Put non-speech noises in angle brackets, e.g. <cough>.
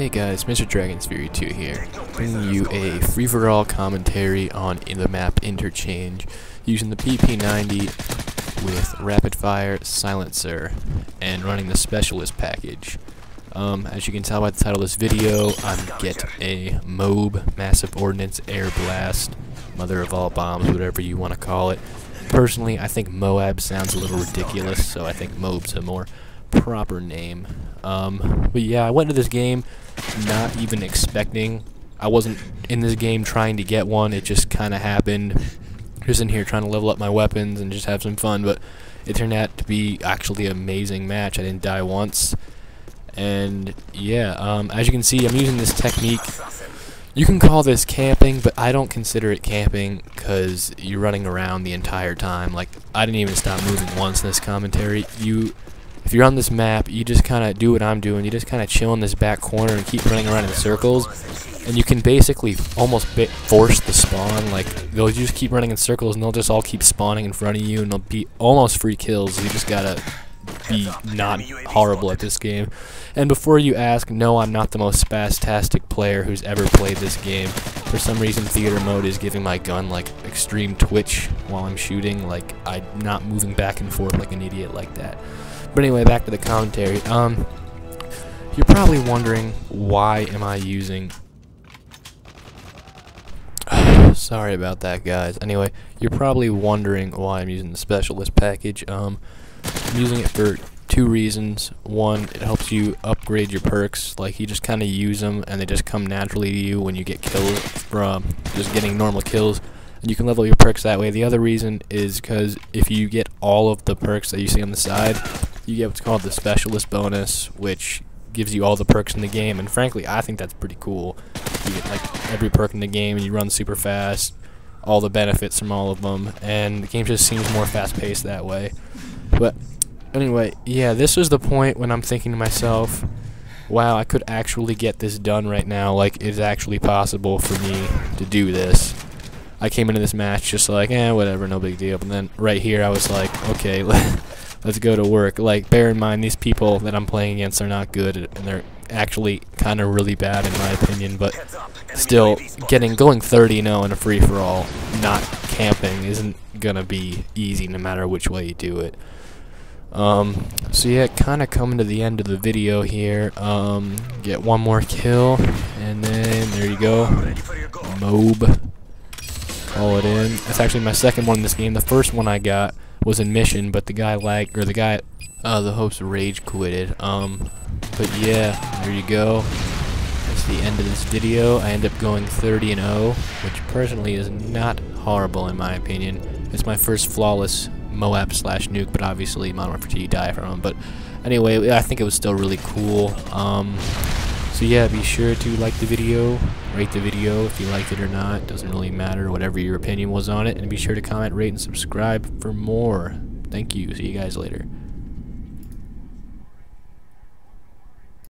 Hey guys, Mr. Dragon's Fury 2 here, bringing you a free-for-all commentary on the map interchange using the PP90 with rapid fire silencer and running the specialist package. Um, as you can tell by the title of this video, I'm get a MOAB, Massive Ordnance Air Blast, Mother of All Bombs, whatever you want to call it. Personally, I think Moab sounds a little ridiculous, so I think MOAB's a more proper name. Um, but yeah, I went into this game not even expecting. I wasn't in this game trying to get one. It just kind of happened. Just in here trying to level up my weapons and just have some fun. But it turned out to be actually an amazing match. I didn't die once. And yeah, um, as you can see, I'm using this technique. You can call this camping, but I don't consider it camping because you're running around the entire time. Like, I didn't even stop moving once in this commentary. You if you're on this map, you just kind of do what I'm doing. You just kind of chill in this back corner and keep running around in circles. And you can basically almost force the spawn. Like, they'll just keep running in circles and they'll just all keep spawning in front of you and they'll be almost free kills. You just gotta be not horrible at this game. And before you ask, no, I'm not the most spastastic player who's ever played this game. For some reason, theater mode is giving my gun like extreme twitch while I'm shooting. Like I'm not moving back and forth like an idiot like that. But anyway, back to the commentary. Um, you're probably wondering why am I using. <sighs> Sorry about that, guys. Anyway, you're probably wondering why I'm using the specialist package. Um, I'm using it for two reasons. One, it helps you upgrade your perks. Like, you just kind of use them, and they just come naturally to you when you get kills from just getting normal kills and you can level your perks that way. The other reason is because if you get all of the perks that you see on the side, you get what's called the specialist bonus, which gives you all the perks in the game. And frankly, I think that's pretty cool. You get like every perk in the game, and you run super fast, all the benefits from all of them, and the game just seems more fast-paced that way. But anyway, yeah, this was the point when I'm thinking to myself, wow, I could actually get this done right now. Like, it's actually possible for me to do this. I came into this match just like, eh, whatever, no big deal. But then right here, I was like, okay, <laughs> let's go to work. Like, bear in mind, these people that I'm playing against are not good, and they're actually kind of really bad in my opinion. But still, getting going 30-0 in a free-for-all, not camping, isn't gonna be easy no matter which way you do it. Um, so yeah, kind of coming to the end of the video here. Um, get one more kill, and then there you go. MOAB. call it in. That's actually my second one in this game. The first one I got was in mission, but the guy lagged, or the guy, uh, the host rage quitted. Um, but yeah, there you go. That's the end of this video. I end up going 30 and 0, which personally is not horrible in my opinion. It's my first flawless Moab slash nuke, but obviously Modern Warfare 2 die from him. But anyway, I think it was still really cool. Um, so yeah, be sure to like the video, rate the video if you liked it or not. Doesn't really matter, whatever your opinion was on it. And be sure to comment, rate, and subscribe for more. Thank you. See you guys later.